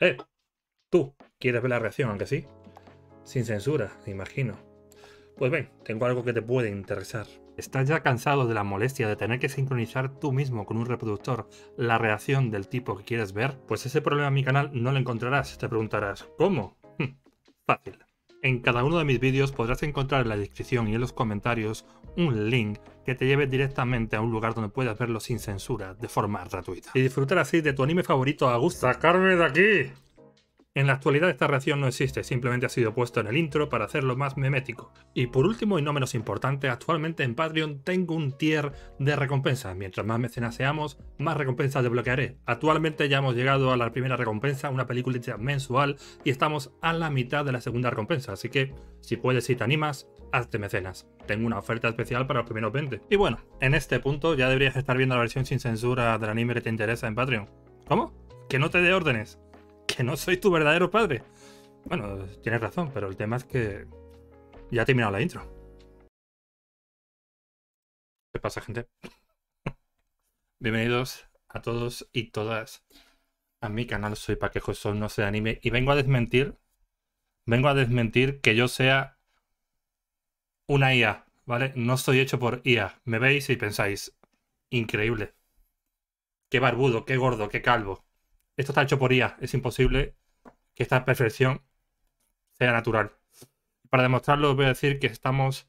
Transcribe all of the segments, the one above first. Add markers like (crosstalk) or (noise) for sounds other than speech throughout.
Eh, tú, ¿quieres ver la reacción, aunque sí? Sin censura, imagino. Pues ven, tengo algo que te puede interesar. ¿Estás ya cansado de la molestia de tener que sincronizar tú mismo con un reproductor la reacción del tipo que quieres ver? Pues ese problema en mi canal no lo encontrarás. Te preguntarás, ¿cómo? (laughs) Fácil. En cada uno de mis vídeos podrás encontrar en la descripción y en los comentarios un link que te lleve directamente a un lugar donde puedas verlo sin censura, de forma gratuita. Y disfrutar así de tu anime favorito a gusto. ¡Sacarme de aquí! En la actualidad esta reacción no existe, simplemente ha sido puesto en el intro para hacerlo más memético. Y por último y no menos importante, actualmente en Patreon tengo un tier de recompensas. Mientras más mecenas seamos, más recompensas desbloquearé. Actualmente ya hemos llegado a la primera recompensa, una película mensual, y estamos a la mitad de la segunda recompensa, así que si puedes y te animas, hazte mecenas. Tengo una oferta especial para los primeros 20. Y bueno, en este punto ya deberías estar viendo la versión sin censura del anime que te interesa en Patreon. ¿Cómo? ¿Que no te dé órdenes? Que no soy tu verdadero padre. Bueno, tienes razón, pero el tema es que ya ha terminado la intro. ¿Qué pasa, gente? (laughs) Bienvenidos a todos y todas a mi canal. Soy Paquejo Sol, no sé anime. Y vengo a desmentir, vengo a desmentir que yo sea una IA, ¿vale? No estoy hecho por IA. Me veis y pensáis, increíble. Qué barbudo, qué gordo, qué calvo. Esto está hecho por IA. Es imposible que esta perfección sea natural. Para demostrarlo os voy a decir que estamos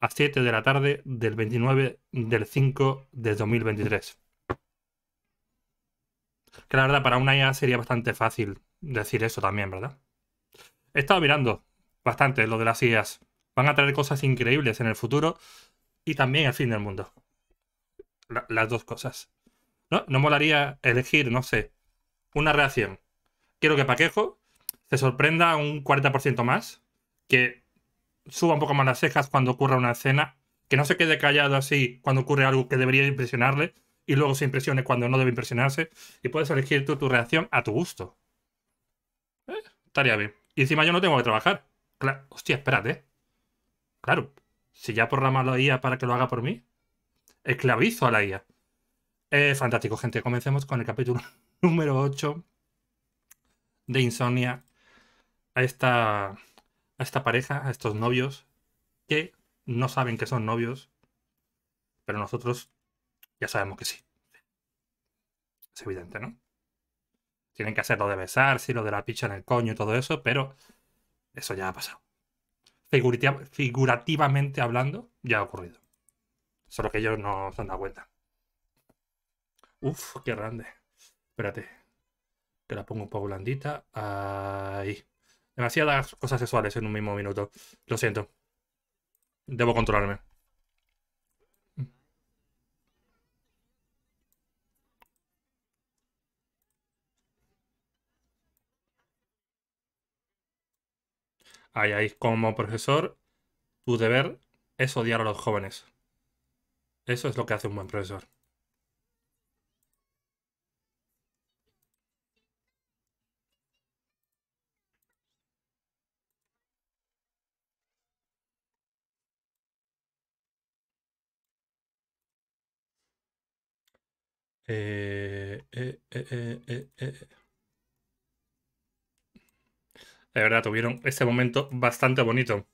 a 7 de la tarde del 29 del 5 del 2023. Que la verdad para una IA sería bastante fácil decir eso también, ¿verdad? He estado mirando bastante lo de las IAs. Van a traer cosas increíbles en el futuro y también el fin del mundo. las dos cosas. ¿No? ¿No molaría elegir, no sé, una reacción. Quiero que Paquejo se sorprenda un 40% más, que suba un poco más las cejas cuando ocurra una escena, que no se quede callado así cuando ocurre algo que debería impresionarle y luego se impresione cuando no debe impresionarse y puedes elegir tú tu reacción a tu gusto. Eh, estaría bien. Y encima yo no tengo que trabajar. Hostia, espérate. Claro, si ya programa la IA para que lo haga por mí, esclavizo a la IA. Eh, fantástico, gente. Comencemos con el capítulo (laughs) número 8 de Insomnia a esta, a esta pareja, a estos novios que no saben que son novios, pero nosotros ya sabemos que sí. Es evidente, ¿no? Tienen que hacer lo de besarse, lo de la picha en el coño y todo eso, pero eso ya ha pasado. figurativamente hablando, ya ha ocurrido. Solo que ellos no se han dado cuenta. Uf, qué grande. Espérate. Que la pongo un poco blandita. Ahí. Demasiadas cosas sexuales en un mismo minuto. Lo siento. Debo controlarme. Ahí, ahí. Como profesor, tu deber es odiar a los jóvenes. Eso es lo que hace un buen profesor. Eh, eh, eh, de verdad, tuvieron este momento bastante bonito.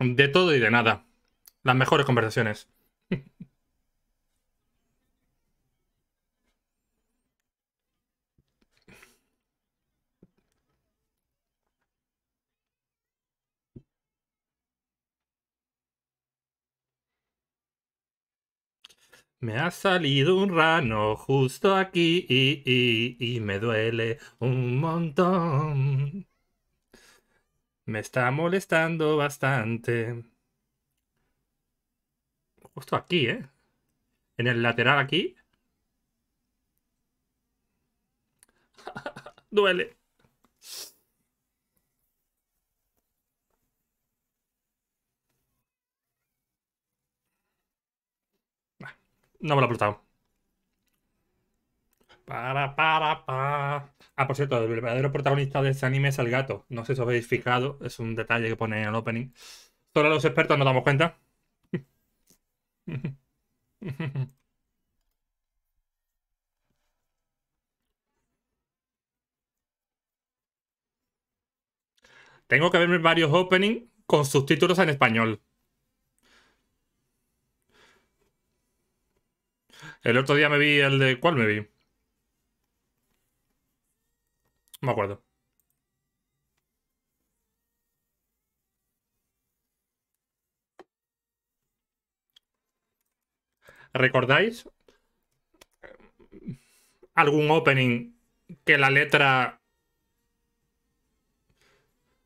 De todo y de nada. Las mejores conversaciones. (laughs) Me ha salido un rano justo aquí y, me duele un montón. Me está molestando bastante. Justo aquí, ¿eh? En el lateral aquí. (laughs) duele. No me lo ha aplastado. Para, para, para. Ah, por cierto, el verdadero protagonista de este anime es el gato. No sé si os habéis fijado, es un detalle que pone en el opening. Solo los expertos nos damos cuenta. (laughs) Tengo que verme varios openings con subtítulos en español. El otro día me vi el de... ¿Cuál me vi? No me acuerdo. ¿Recordáis algún opening que la letra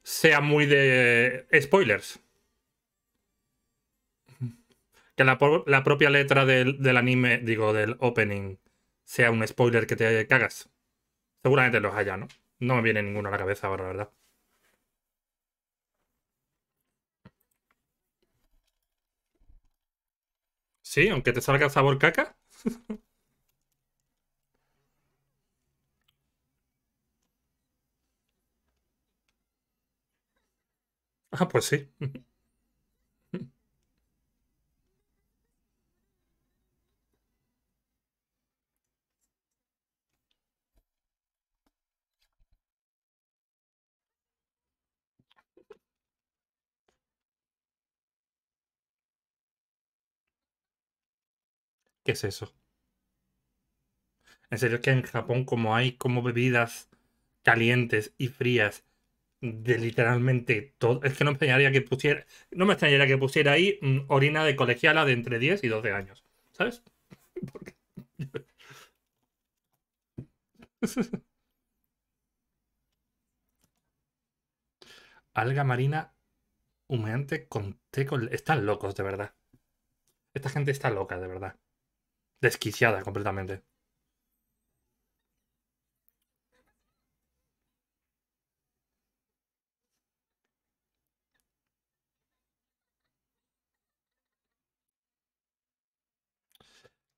sea muy de spoilers? Que la, propia letra del, del, anime, digo, del opening, sea un spoiler que te cagas. Seguramente los haya, ¿no? No me viene ninguno a la cabeza ahora, la verdad. Sí, aunque te salga sabor caca. (laughs) ah, pues sí. (laughs) ¿Qué es eso? En serio, que en Japón, como hay como bebidas calientes y frías de literalmente todo. Es que no me extrañaría que pusiera. No me extrañaría que pusiera ahí mm, orina de colegiala de entre 10 y 12 años. ¿Sabes? (laughs) Alga marina humeante con té Están locos, de verdad. Esta gente está loca, de verdad. Desquiciada completamente.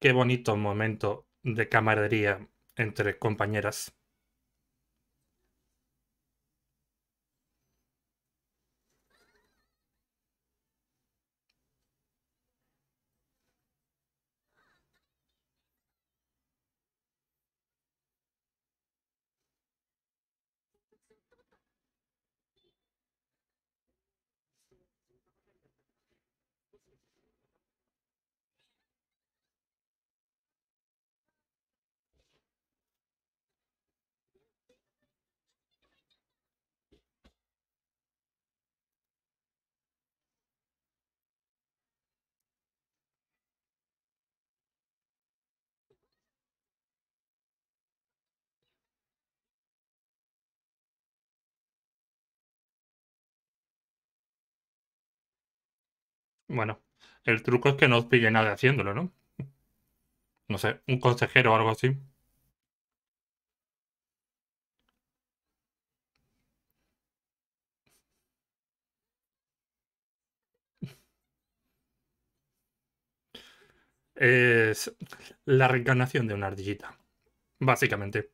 Qué bonito momento de camaradería entre compañeras. Bueno, el truco es que no os pille nadie haciéndolo, ¿no? No sé, un consejero o algo así. Es la reencarnación de una ardillita, básicamente.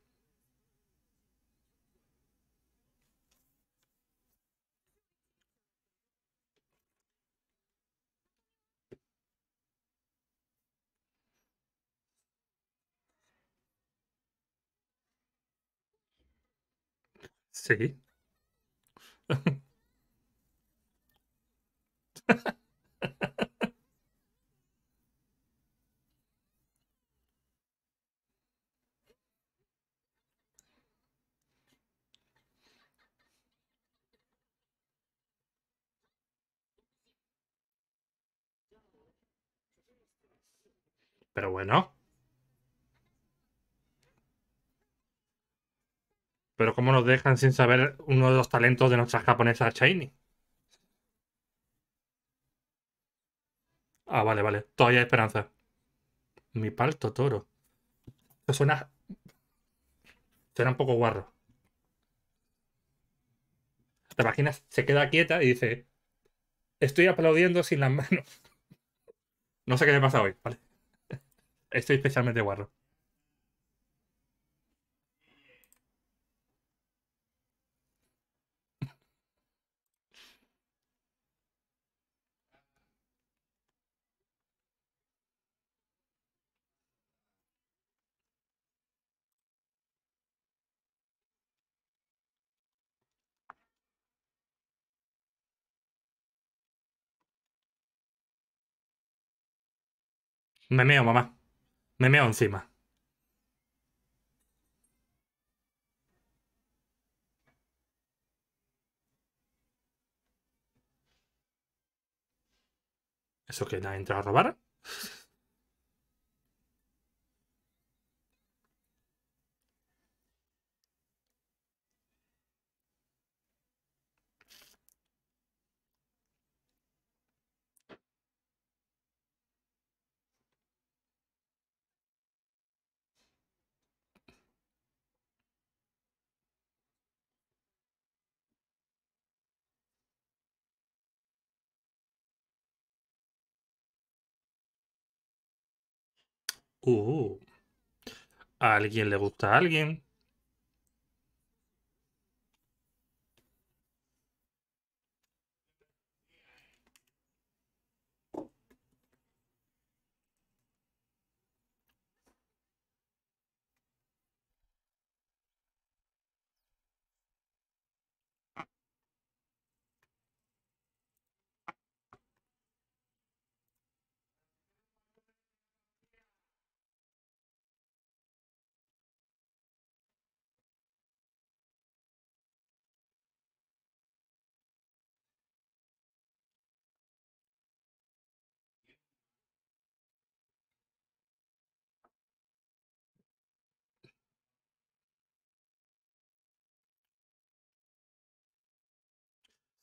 Sí. Pero bueno. Pero ¿cómo nos dejan sin saber uno de los talentos de nuestra japonesa Shiny? Ah, vale, vale. Todavía hay esperanza. Mi palto toro. Eso suena... Suena un poco guarro. ¿Te imaginas? Se queda quieta y dice... Estoy aplaudiendo sin las manos. (laughs) No sé qué me pasa hoy, ¿vale? Estoy especialmente guarro. Me meo, mamá. Me meo encima. ¿Eso que ha entrado a robar? Uh. ¿A alguien le gusta a alguien?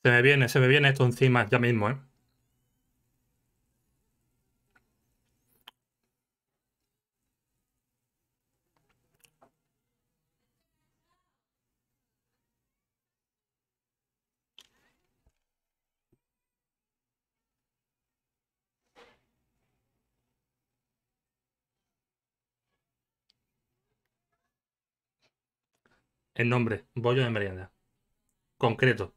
Se me viene, se me viene esto encima ya mismo, ¿eh? El nombre, bollo de merienda. Concreto.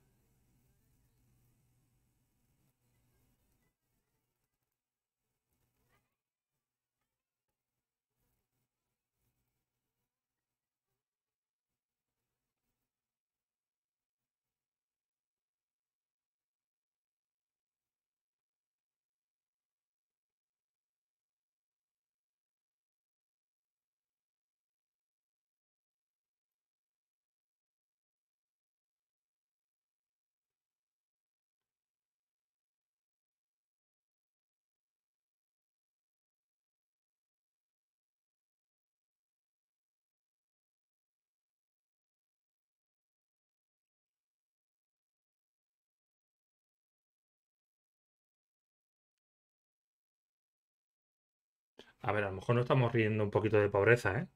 A ver, a lo mejor no estamos riendo un poquito de pobreza, ¿eh?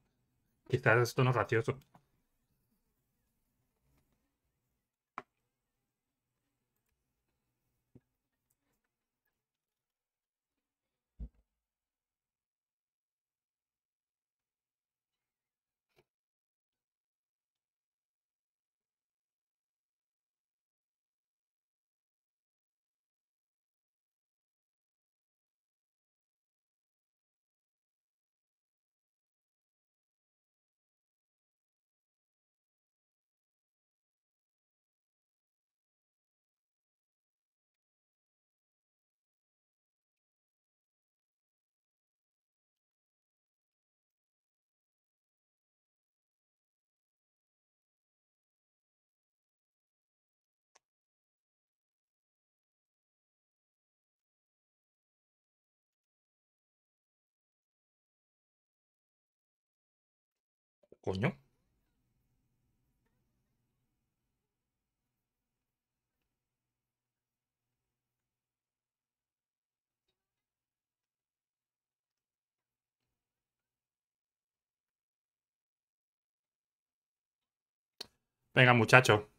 Quizás esto no es gracioso. Coño. Venga, muchacho.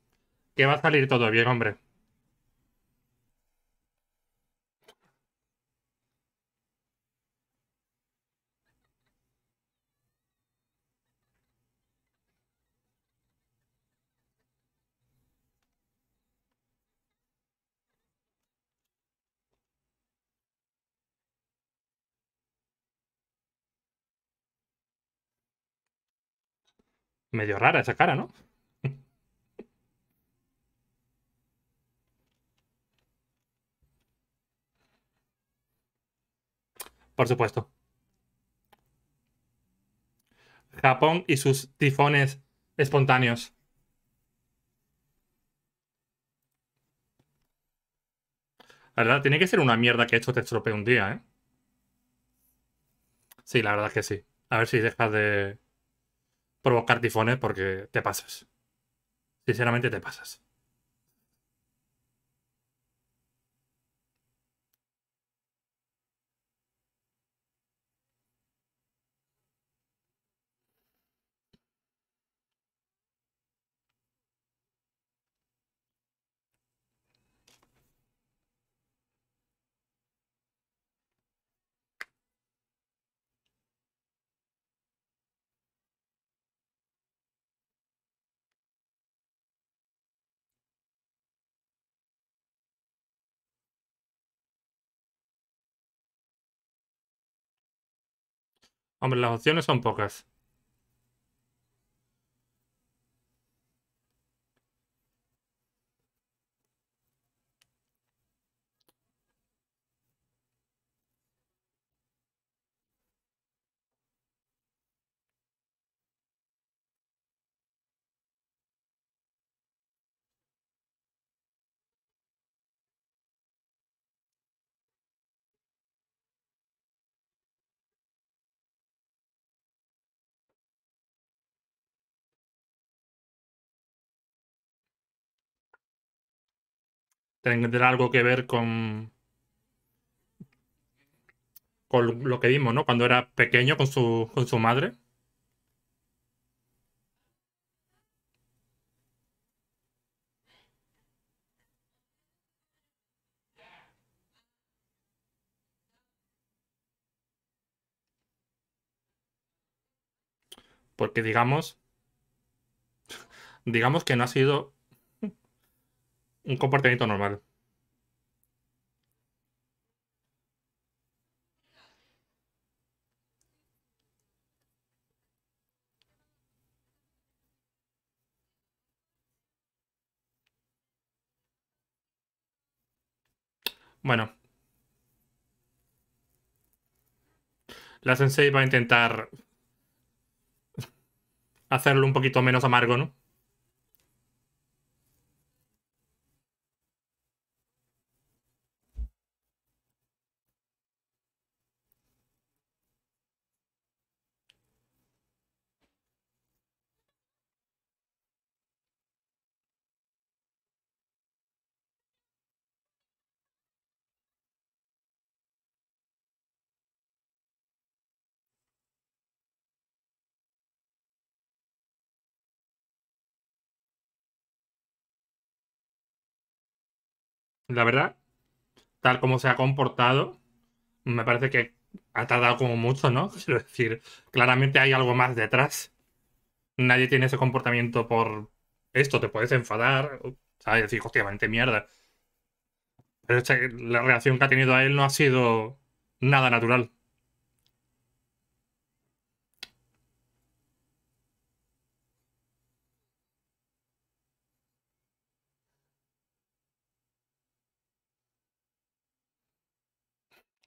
Que va a salir todo bien, hombre. Medio rara esa cara, ¿no? Por supuesto. Japón y sus tifones espontáneos. La verdad, tiene que ser una mierda que esto te estropee un día, ¿eh? Sí, la verdad es que sí. A ver si dejas de provocar tifones porque te pasas. Sinceramente te pasas. Hombre, las opciones son pocas. Tendrá algo que ver con, con lo que vimos, ¿no? Cuando era pequeño con su, con su madre. Porque digamos, (laughs) digamos que no ha sido un comportamiento normal. Bueno. La sensei va a intentar (laughs) hacerlo un poquito menos amargo, ¿no? La verdad, tal como se ha comportado, me parece que ha tardado como mucho, ¿no? (laughs) Quiero decir, claramente hay algo más detrás. Nadie tiene ese comportamiento por esto, te puedes enfadar, ¿sabes? Decir, hostia, mierda. Pero la reacción que ha tenido a él no ha sido nada natural.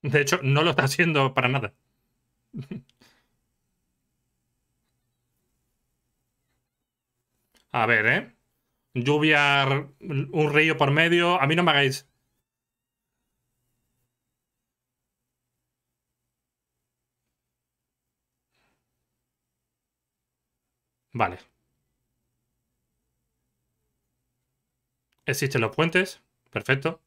De hecho, no lo está haciendo para nada. A ver, ¿eh? Lluvia, un río por medio. A mí no me hagáis... Vale. Existen los puentes. Perfecto.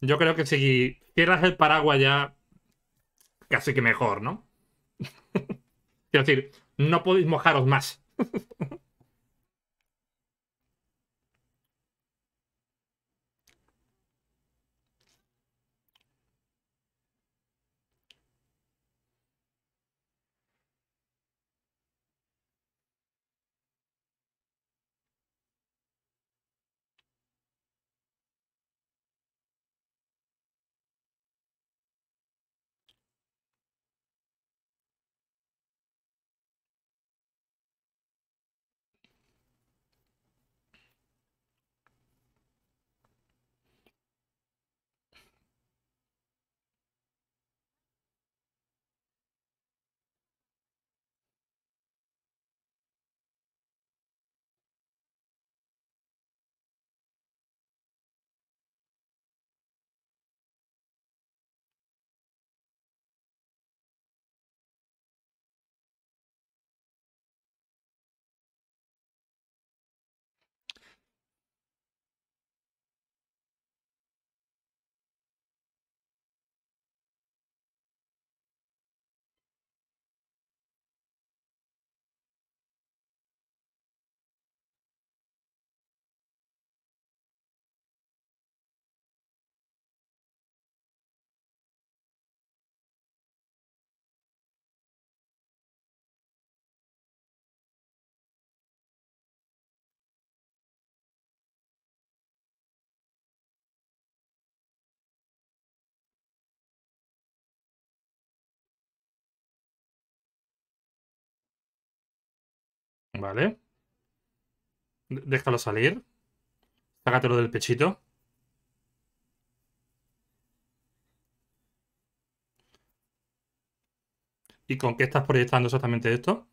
Yo creo que si cierras el paraguas ya, casi que mejor, ¿no? (laughs) Quiero decir, no podéis mojaros más. (laughs) Vale. Déjalo salir. Sácatelo del pechito. ¿Y con qué estás proyectando exactamente esto?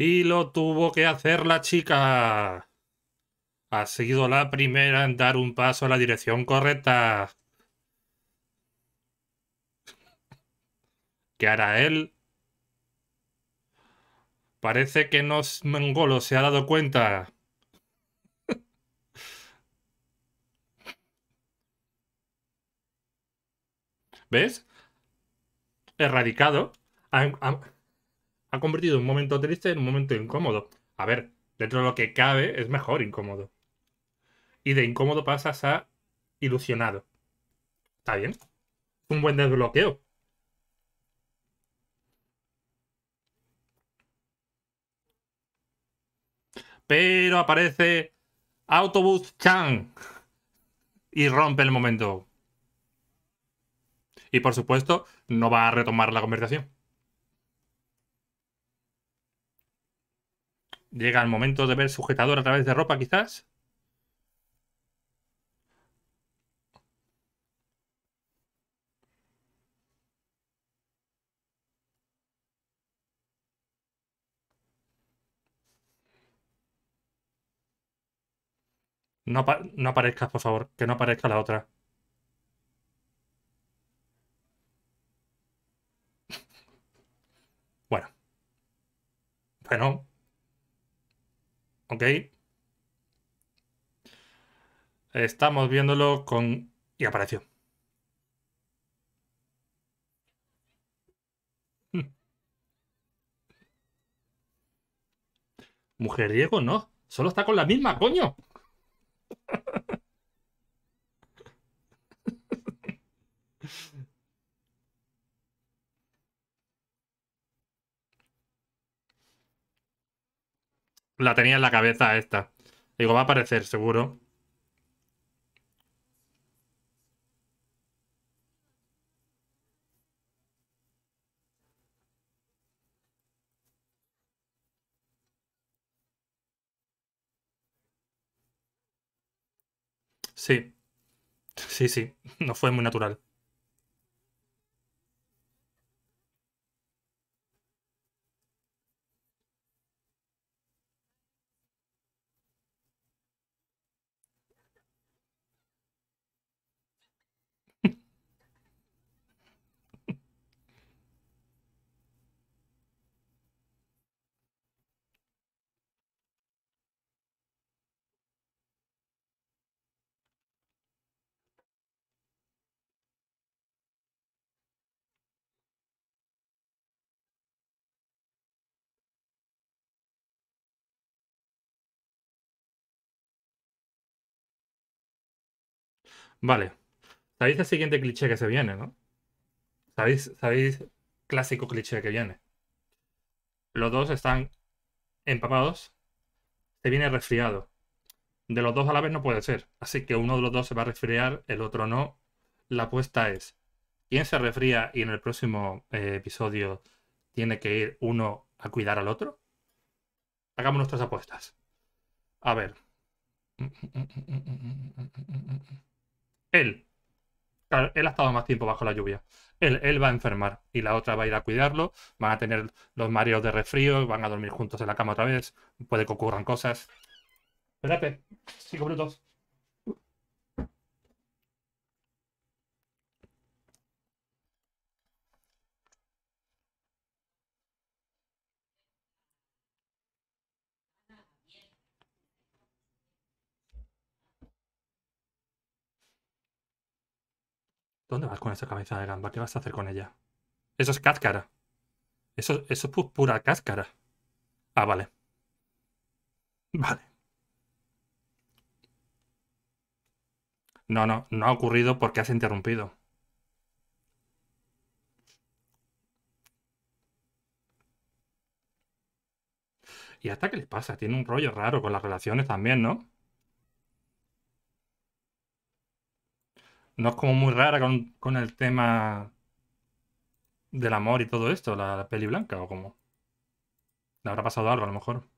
Y lo tuvo que hacer la chica. Ha sido la primera en dar un paso en la dirección correcta. ¿Qué hará él? Parece que no Mengolo se ha dado cuenta. ¿Ves? Erradicado ha convertido un momento triste en un momento incómodo. A ver, dentro de lo que cabe es mejor incómodo. Y de incómodo pasas a ilusionado. Está bien. Un buen desbloqueo. Pero aparece Autobus Chan y rompe el momento. Y por supuesto, no va a retomar la conversación. Llega el momento de ver sujetador a través de ropa, quizás. No, no aparezcas, por favor. Que no aparezca la otra. (laughs) Bueno. Bueno, ¿Ok? Estamos viéndolo con... Y apareció. (laughs) Mujeriego no. Solo está con la misma, coño. La tenía en la cabeza esta. Digo, va a aparecer, seguro. Sí. Sí, sí. No fue muy natural. Vale. ¿Sabéis el siguiente cliché que se viene, no? ¿Sabéis, sabéis clásico cliché que viene? Los dos están empapados. Se viene resfriado. De los dos a la vez no puede ser. Así que uno de los dos se va a resfriar, el otro no. La apuesta es, ¿quién se resfría y en el próximo eh, episodio tiene que ir uno a cuidar al otro? Hagamos nuestras apuestas. A ver. Él. él ha estado más tiempo bajo la lluvia. Él, él va a enfermar y la otra va a ir a cuidarlo. Van a tener los mareos de resfrío, van a dormir juntos en la cama otra vez. Puede que ocurran cosas. Espérate, cinco minutos. ¿Dónde vas con esa cabeza de gamba? ¿Qué vas a hacer con ella? Eso es cáscara. Eso, eso es pura cáscara. Ah, vale. (laughs) Vale. No, no, no ha ocurrido porque has interrumpido. ¿Y hasta qué le pasa? Tiene un rollo raro con las relaciones también, ¿no? No es como muy rara con, el tema del amor y todo esto, la, peli blanca, o como. Le habrá pasado algo a lo mejor.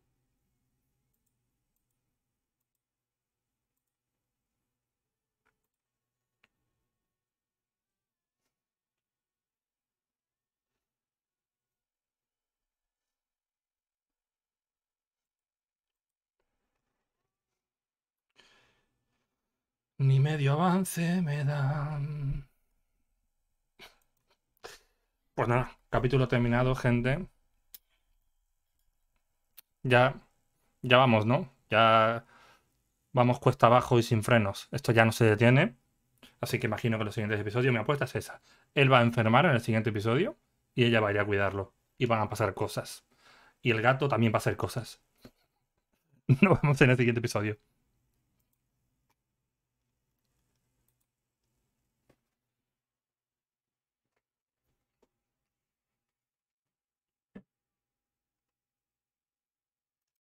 Ni medio avance me dan. Pues nada, capítulo terminado, gente. Ya, ya vamos, ¿no? Ya vamos cuesta abajo y sin frenos. Esto ya no se detiene. Así que imagino que los siguientes episodios mi apuesta es esa. Él va a enfermar en el siguiente episodio y ella va a ir a cuidarlo. Y van a pasar cosas. Y el gato también va a hacer cosas. (laughs) Nos vemos en el siguiente episodio.